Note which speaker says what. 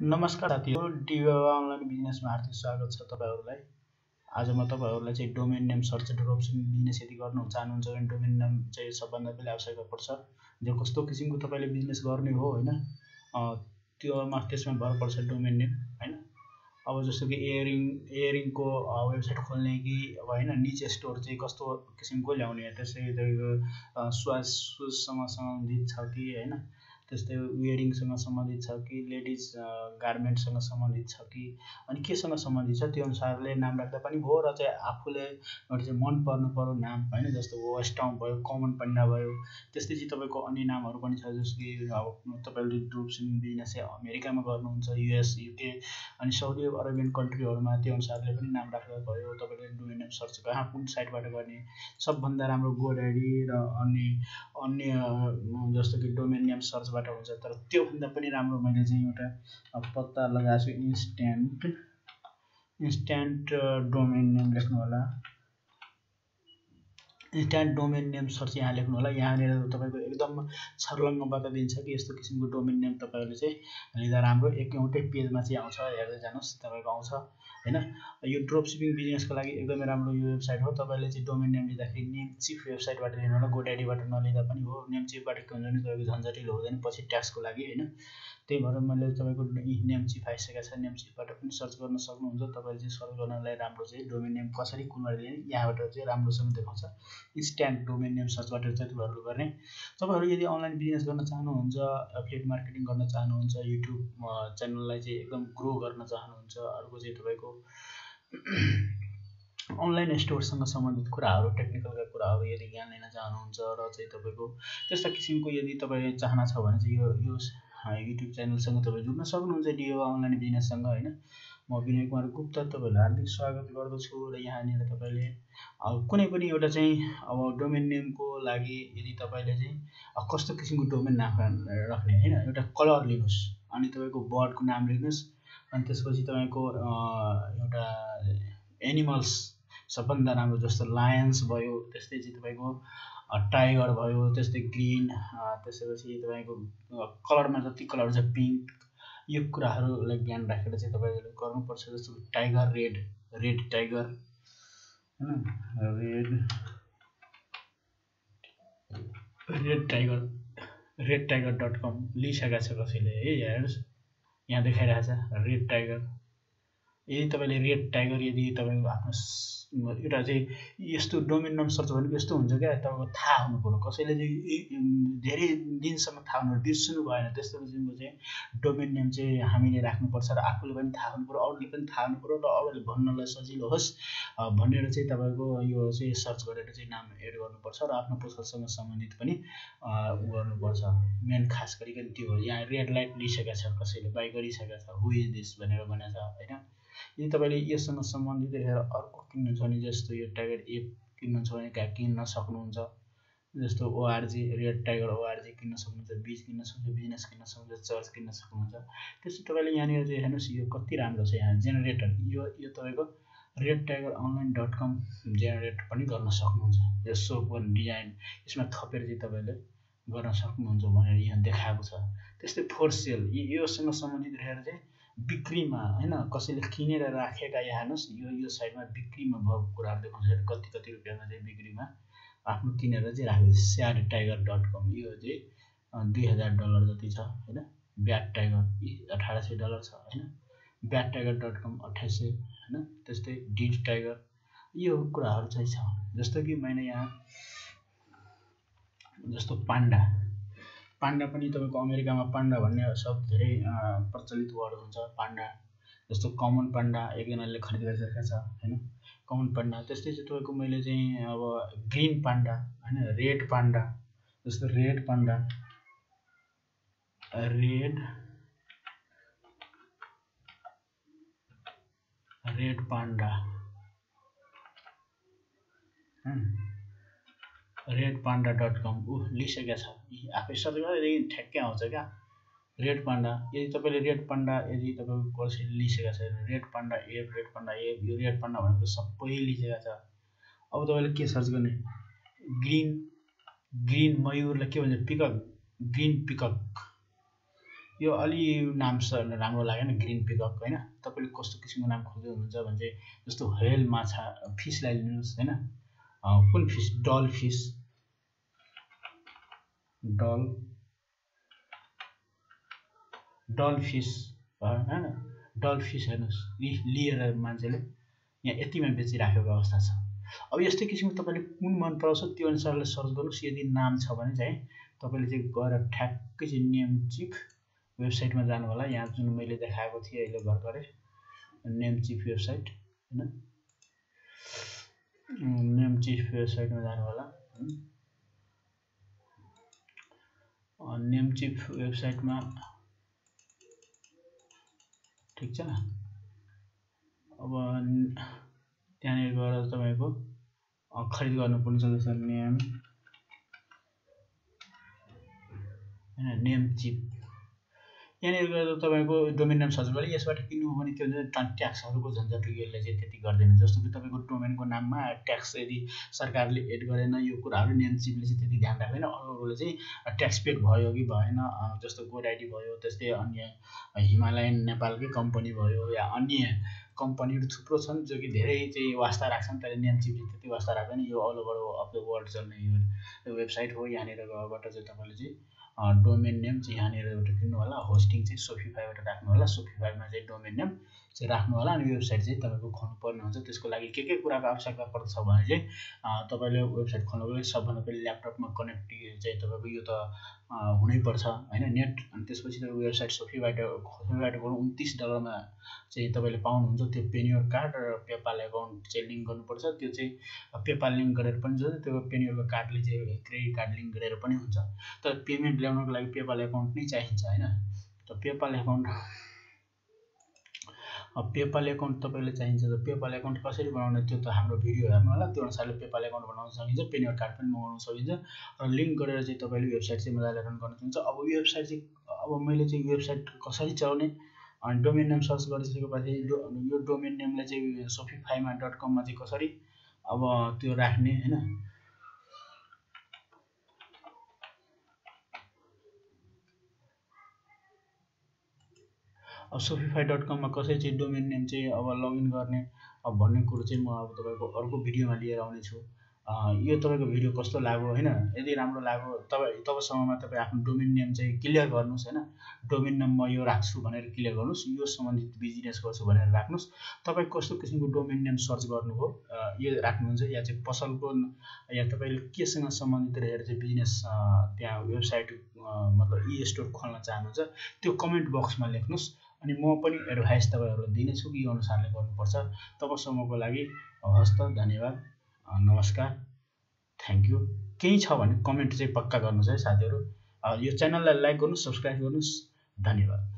Speaker 1: नमस्कार साथीहरू diva online बिजनेसमा हार्दिक स्वागत छ तपाईँहरूलाई। आज म तपाईँहरूलाई चाहिँ domain name search dropshipping business यदि गर्नु चाहनुहुन्छ भने डोमेन नेम चाहिँ सबभन्दा पहिला आवश्यकता पर्छ। जो कस्तो किसिमको तपाईँले बिजनेस गर्ने हो होइन त्योमा त्यसमा भर पर्छ डोमेन नेम होइन। अब जस्तो कि एयरिङ एयरिङको वेबसाइट खोल्ने कि अब होइन निच स्टोर चाहिँ कस्तो किसिमको ल्याउने त्यसै तपाईँको स्वास सम्बन्धित छ कि होइन। त्यस्तै वेडिङसँग सम्बन्धित छ कि लेडिज गार्मेन्टसँग सम्बन्धित छ कि अनि केसँग सम्बन्धित छ त्यो अनुसारले नाम राख्दा पनि भयो र चाहिँ आफूले चाहिँ मन पर्नु पऱ्यो नाम होइन जस्तो वेस्टाउन भयो कमन पन्डा भयो त्यस्तै चाहिँ तपाईँको अन्य नामहरू पनि छ जस्तो कि अब तपाईँले ड्रुप्सिङ बिजनेस चाहिँ अमेरिकामा गर्नुहुन्छ युएस युके अनि साउदी अरेबियन कन्ट्रीहरूमा त्यो अनुसारले पनि नाम राख्दा भयो तपाईँले डोमेन नेम सर्च कहाँ कुन साइटबाट गर्ने सबभन्दा राम्रो गोडाडी र अन्य अन्य जस्तो कि डोमेन नेम सर्चबाट बाट हुन्छ तर त्योभन्दा पनि राम्रो मैले चाहिँ एउटा पत्ता लगाएको छु इन्स्ट्यान्ट इन्स्ट्यान्ट डोमेन नेम लेख्नु होला। इन्स्ट्यान्ट डोमेन नेम सर्च यहाँ लेख्नु होला। यहाँनिर तपाईँको एकदम छर्लङ्ग बताइदिन्छ कि यस्तो किसिमको डोमेन नेम तपाईँहरूले चाहिँ लिँदा राम्रो। एक एउटै पेजमा चाहिँ आउँछ हेर्दै जानुहोस् तपाईँको आउँछ होइन? यो ड्रप सिपिङ बिजनेसको लागि एकदमै राम्रो यो वेबसाइट हो। तपाईँले चाहिँ डोमेन नेम लिँदाखेरि नेम चिफ वेबसाइटबाट लिनु होला। गोड्याडीबाट नलिँदा पनि हो। नेम चिफबाट के हुन्छ भने तपाईँको झन्झटिलो हुँदैन। पछि ट्याक्सको लागि होइन? त्यही भएर मैले तपाईँको नेम चिफ आइसकेको छ। नेम चिफबाट पनि सर्च गर्न सक्नुहुन्छ। तपाईँले चाहिँ सर्च गर्नलाई राम्रो चाहिँ डोमेन नेम कसरी कुनबाट लिने यहाँबाट चाहिँ राम्रोसँग देखाउँछ। इन्स्ट्यान्ट डोमेन नेम सर्चबाट चाहिँ तपाईँहरू गर्ने। तपाईँहरू यदि अनलाइन बिजनेस गर्न चाहनुहुन्छ एफिलिएट मार्केटिङ गर्न चाहनुहुन्छ युट्युब च्यानललाई चाहिँ एकदम ग्रो गर्न चाहनुहुन्छ अर्को चाहिँ तपाईँको अनलाइन स्टोरसँग सम्बन्धित कुराहरू टेक्निकलका कुराहरू यदि ज्ञान लिन चाहनुहुन्छ र चाहिँ तपाईँको त्यस्ता किसिमको यदि तपाईँ चाहना छ भने चाहिँ यो यो युट्युब च्यानलसँग तपाईँ जुट्न सक्नुहुन्छ डिओ अनलाइन बिजनेससँग होइन? म विनय कुमार गुप्ता तपाईँलाई हार्दिक स्वागत गर्दछु र यहाँनिर तपाईँले कुनै पनि एउटा चाहिँ अब डोमेन नेमको लागि यदि तपाईँले चाहिँ कस्तो किसिमको डोमेन नाम राख्ने होइन? एउटा कलर लिनुहोस् अनि तपाईँको बर्डको नाम लेख्नुहोस् अनि त्यसपछि तपाईँको एउटा एनिमल्स सबभन्दा राम्रो जस्तो लायन्स भयो त्यस्तै चाहिँ तपाईँको टाइगर भयो त्यस्तै ग्रिन त्यसपछि तपाईँको कलरमा जति कलर छ पिङ्क यो कुराहरूलाई ज्ञान राखेर चाहिँ तपाईँले गर्नुपर्छ जस्तो टाइगर रेड रेड टाइगर होइन? Red red tiger red tiger dot com लिइसकेको छ कसैले है हेर्नुहोस् यहाँ देखाइरहेछ रेड टाइगर यदि तपाईँले रेड टाइगर यदि तपाईँको आफ्नो एउटा चाहिँ यस्तो डोमेन नाम सर्च भनेको यस्तो हुन्छ क्या तपाईँको थाहा हुनु पऱ्यो। कसैले चाहिँ धेरै दिनसम्म थाहा हुनु बिर्सनु भएन त्यस्तो किसिमको चाहिँ डोमेन नेम चाहिँ हामीले राख्नुपर्छ र आफूले पनि थाहा हुनु पऱ्यो अरूले पनि थाहा हुनु पऱ्यो र अरूले भन्नलाई सजिलो होस् भनेर चाहिँ तपाईँको यो चाहिँ सर्च गरेर चाहिँ नाम एड गर्नुपर्छ र आफ्नो पसलसँग सम्बन्धित पनि गर्नुपर्छ। मेन खास गरिकन त्यो यहाँ रेड लाइट लिइसकेको छ कसैले बाई गरिसकेको छ हु इज दिस भनेर भनेको छ होइन? यदि तपाईँले योसँग सम्बन्धित हेरेर अर्को किन्नु छ भने जस्तो यो टाइगर एप किन्नु छ भने किन्न सक्नुहुन्छ? जस्तो ओआरजी रेड टाइगर ओआरजी किन्न सक्नुहुन्छ बिज किन्न सक्नुहुन्छ बिजनेस किन्न सक्नुहुन्छ चर्च किन्न सक्नुहुन्छ। त्यस्तो तपाईँले यहाँनिर चाहिँ हेर्नुहोस् यो कति राम्रो छ यहाँ जेनेरेटर यो यो तपाईँको red tiger online dot com generate पनि गर्न सक्नुहुन्छ। यो सोप डिजाइन यसमा थपेर चाहिँ तपाईँले गर्न सक्नुहुन्छ भनेर यहाँ देखाएको छ। त्यस्तै फोर सेल योसँग सम्बन्धित रहेर चाहिँ बिक्रीमा होइन? कसैले किनेर राखेका यहाँ हेर्नुहोस् यो यो साइडमा बिक्रीमा भएको कुराहरू देखाउँछ कति कति रुपियाँमा चाहिँ बिक्रीमा आफ्नो किनेर चाहिँ राखेको स्याड टाइगर डट कम यो चाहिँ दुई हजार डलर जति छ होइन? ब्याट टाइगर अठार सय डलर छ होइन? ब्याट टाइगर डट कम अठाइस सय होइन? त्यस्तै डिड टाइगर यो कुराहरू चाहिँ छ। जस्तो कि मैले यहाँ जस्तो पान्डा पान्डा पनि तपाईँको अमेरिकामा पान्डा भन्ने शब्द धेरै प्रचलित वर्ड हुन्छ। पान्डा जस्तो कमन पान्डा एकजनाले खरिद गरिसकेको छ होइन? कमन पान्डा त्यस्तै चाहिँ तपाईँको मैले चाहिँ अब ग्रिन पान्डा होइन? रेड पान्डा जस्तो red panda red red panda red panda dot com. ऊ लिइसकेको छ। आफै सर्च गर्दा ठ्याक्कै आउँछ क्या? रेड पान्डा यदि तपाईँले रेड पान्डा यदि तपाईँको कसैले लिइसकेको छ red panda app red panda app यो रेड पान्डा भनेको सबै लिइसकेको छ। अब तपाईँले के सर्च गर्ने? ग्रिन ग्रिन मयुरलाई के भन्छ? Peacock green peacock. यो अलि नाम राम्रो लागेन ग्रिन पिकअप होइन? तपाईँले कस्तो किसिमको नाम खोज्दै हुनुहुन्छ भने चाहिँ जस्तो हेल माछा फिसलाई लिनुहोस् होइन? कुन fish? Doll fish. Doll doll fish होइन डल फिस हेर्नुहोस् लिएर मान्छेले यहाँ यतिमा बेचिराखेको अवस्था छ अब यस्तै किसिमको तपाईँले कुन मन पराउँछ त्यो अनुसारले सर्च गर्नुहोस् यदि नाम छ भने चाहिँ तपाईँले चाहिँ गएर ठ्याक्कै चाहिँ नेम चिफ वेबसाइटमा जानु होला यहाँ जुन मैले देखाएको थिएँ अहिले भर्खरै नेम चिफ वेबसाइट होइन नेम चिफ वेबसाइटमा जानु होला नेम चिफ वेबसाइटमा ठिक छ? अब त्यहाँनिर गएर तपाईँको खरिद गर्नुपर्ने छ जस्तो नेम होइन नेम चिप यहाँनिर गएर तपाईँको डोमेन नाम सर्च गरेँ यसबाट किन्नु हो भने त्यो ट्याक्सहरूको झन्झट यसले चाहिँ त्यति गर्दैन। जस्तो कि तपाईँको डोमेनको नाममा ट्याक्स यदि सरकारले एड गरेन यो कुराहरू नेमसिपले चाहिँ त्यति ध्यान राख्दैन। अरूले चाहिँ ट्याक्स पेड भयो कि भएन जस्तो गोड आइडी भयो त्यस्तै अन्य हिमालयन नेपालकै कम्पनी भयो या अन्य कम्पनीहरू थुप्रो छन् जो कि धेरै चाहिँ वास्ता राख्छन् तर नेमसिपले त्यति वास्ता राख्दैन। यो all over of the world चल्ने यो वेबसाइट हो। यहाँनिर गएबाट चाहिँ तपाईँले चाहिँ डोमेन नेम चाहिँ यहाँनिर एउटा किन्नु होला होस्टिङ चाहिँ सोफिफाईबाट राख्नु होला। सोफिफाईमा चाहिँ डोमेन नेम चाहिँ राख्नु होला अनि वेबसाइट चाहिँ तपाईँको खोल्नुपर्ने हुन्छ। त्यसको लागि के के कुराको आवश्यकता पर्छ भने चाहिँ तपाईँले वेबसाइट खोल्नुको लागि सबभन्दा पहिले ल्यापटपमा कनेक्ट चाहिँ तपाईँको यो त हुनैपर्छ होइन? नेट अनि त्यसपछि तपाईँको वेबसाइट सोफीबाट सोफीबाट उन्तिस डलरमा चाहिँ तपाईँले पाउनुहुन्छ। त्यो पेनियर कार्ड र पेपाल एकाउन्ट चाहिँ लिङ्क गर्नुपर्छ। त्यो चाहिँ पेपाल लिङ्क गरेर पनि हुन्छ। त्यो पेनियरको कार्डले चाहिँ क्रेडिट कार्ड लिङ्क गरेर पनि हुन्छ। तर पेमेन्ट ल्याउनको लागि पेपाल एकाउन्ट नै चाहिन्छ होइन? त पेपाल एकाउन्ट पेपाल एकाउन्ट तपाईँले चाहिन्छ त पेपाल एकाउन्ट कसरी बनाउने त्यो त हाम्रो भिडियो हेर्नु होला। त्यो अनुसारले पेपाल एकाउन्ट बनाउन सकिन्छ पेनियर कार्ड पनि मगाउन सकिन्छ र लिङ्क गरेर चाहिँ तपाईँले वेबसाइट चाहिँ मजाले रन गर्न सकिन्छ अब वेबसाइट चाहिँ अब मैले चाहिँ वेबसाइट कसरी चलाउने अनि डोमेन नेम सर्च गरिसकेपछि यो डोमेन नेमलाई चाहिँ सोफिफाइमा डट कममा चाहिँ कसरी अब त्यो राख्ने होइन? अब सोफिफाई डट कममा कसरी चाहिँ डोमेन नेम चाहिँ अब लगइन गर्ने अब भन्ने कुरो चाहिँ म अब तपाईँको अर्को भिडियोमा लिएर आउनेछु। यो तपाईँको भिडियो कस्तो लाग्यो होइन? यदि राम्रो लाग्यो तपाईँ तबसम्ममा तपाईँ आफ्नो डोमेन नेम चाहिँ क्लियर गर्नुहोस् होइन? डोमेन नेम म यो राख्छु भनेर क्लियर गर्नुहोस् यो सम्बन्धित बिजनेस गर्छु भनेर राख्नुहोस्। तपाईँ कस्तो किसिमको डोमेन नेम सर्च गर्नुभयो यो राख्नुहुन्छ या चाहिँ पसलको या तपाईँले केसँग सम्बन्धित रहेर चाहिँ बिजनेस त्यहाँ वेबसाइट मतलब इ स्टोर खोल्न चाहनुहुन्छ त्यो कमेन्ट बक्समा लेख्नुहोस्। अनि म पनि एडभाइस तपाईँहरूलाई दिनेछु कि यो अनुसारले गर्नुपर्छ। तबसम्मको लागि हस्त धन्यवाद नमस्कार थ्याङ्क यू केही छ भने कमेन्ट चाहिँ पक्का गर्नुहोस् है साथीहरू। यो च्यानललाई लाइक गर्नुहोस् सब्सक्राइब गर्नुहोस् धन्यवाद।